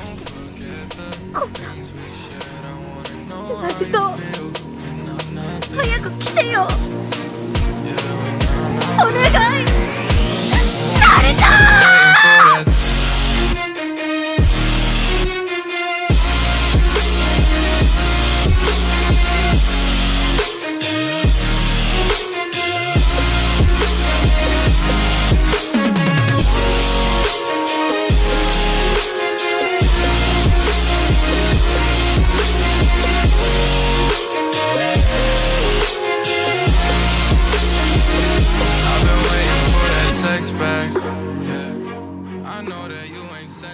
うしてこんな。ナルト早く来てよ。ain't sending.